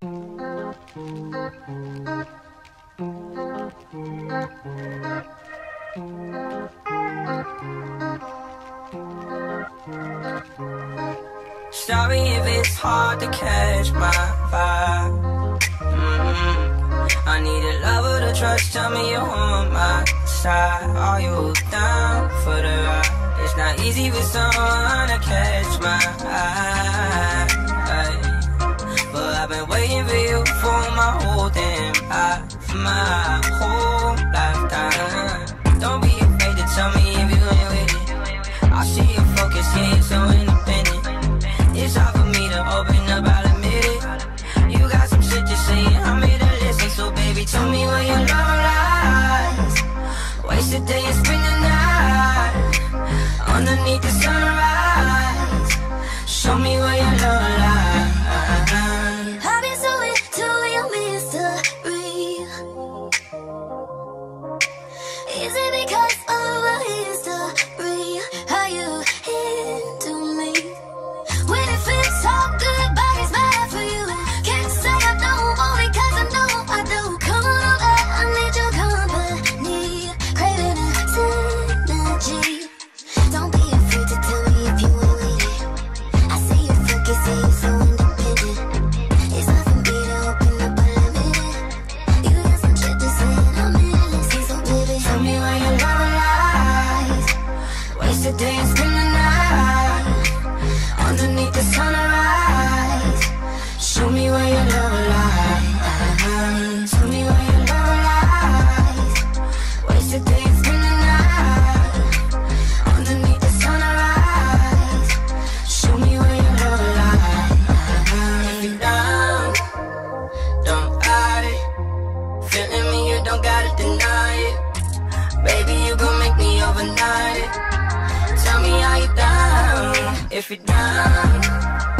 Sorry if it's hard to catch my vibe. Mm-hmm. I need a lover to trust. Tell me you're on my side. Are you down for the ride? It's not easy with someone to catch my eye. My whole lifetime. Don't be afraid to tell me if you ain't with it. I see your focus, yeah, you're so independent. It's hard for me to open up, I'll admit it. You got some shit to say, and I'm here to listen. So baby, tell me where your love lies. Waste the day and spend underneath the sunrise. Tell me where your love lies. Waste the day and spend the night underneath the sunrise. Show me where your love lies. Tell me where your love lies. Waste the day spend the night underneath the sunrise. Show me where your love lies. If you're down, don't hide it. Feeling me, you don't gotta deny it. Overnight. Tell me how you down, if you're down.